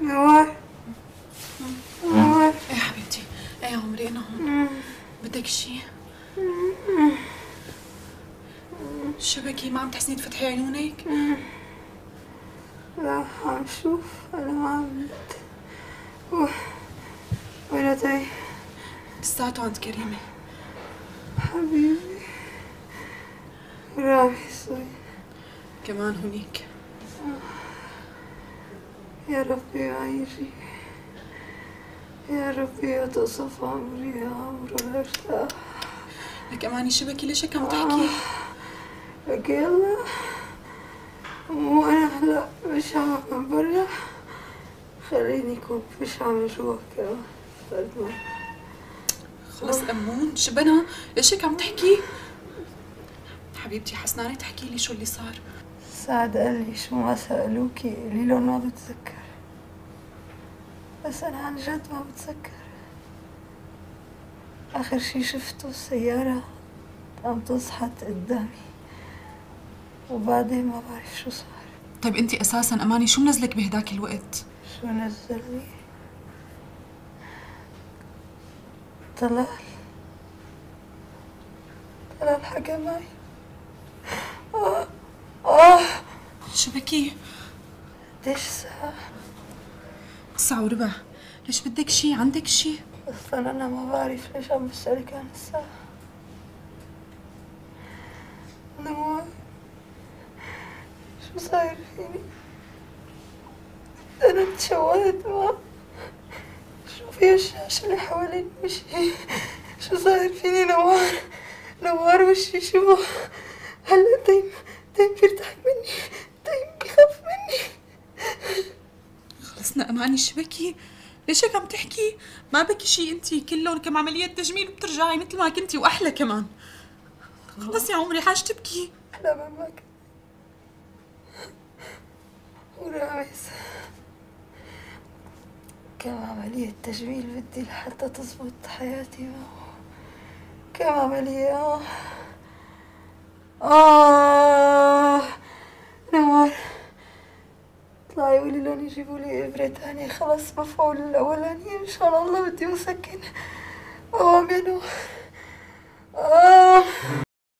نوار نوار إيه حبيبتي إيه يا عمري أنا هون؟ بدك شي؟ شبكي ما عم تحسني تفتحي عيونك؟ لا عم شوف أنا ما تاي لساته عند كريمة. حبيبي رامي كمان هونيك. يا ربي ما يجي يا ربي يا تصف عمري يا عمرو الأرتاح. لك أماني شبكي ليش هيك عم تحكي؟ لك يلا. مو أنا هلا بشعة من برا. خليني يكون بشعة من جوا كمان مرة خلص أمون شبنا ليش هيك عم تحكي؟ حبيبتي حسنانة تحكي لي شو اللي صار. سعد قال لي شو ما سألوكي قولي لهم ما بتذكر. بس أنا عن جد ما بتذكر. آخر شي شفته السيارة عم تزحط قدامي وبعدين ما بعرف شو صار. طيب انت أساسا أماني شو منزلك بهداك الوقت؟ شو نزلني طلال. طلال حكى معي. آه آه. شبكي قديش ساعة ساعة وربع. ليش بدك شي؟ عندك شي؟ أصلا أنا ما بعرف ليش عم بسألك عن الساعة نوار شو صاير فيني؟ أنا تشوهت ما شوفي الشاشة اللي حوالين وشي؟ شو صاير فيني؟ نوار نوار وشي شو؟ هلا تيم تيم بيرتاح مني تيم بيخاف مني خلصنا اماني شبكي ليش هيك عم تحكي؟ ما بكي شي انت كلهم كم عمليات تجميل بترجعي مثل ما كنتي وأحلى كمان. خلص يا عمري حاج تبكي. مما كنت ورامز كم عملية تجميل بدي لحتى تزبط حياتي معه. كم عملية؟ آه. آه نوار اطلعي قولي لهم يجيبوا لي إبرة تانية خلص مفعول الأولانية إن شاء الله بدي أسكن أوام يا آه.